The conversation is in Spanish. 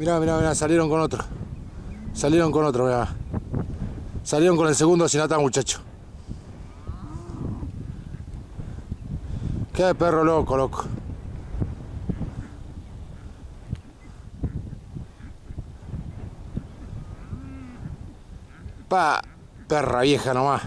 Mirá, mirá, mirá, salieron con otro. Salieron con otro, mirá. Salieron con el segundo sin atar, muchacho. Qué perro loco, loco. Pa, perra vieja nomás.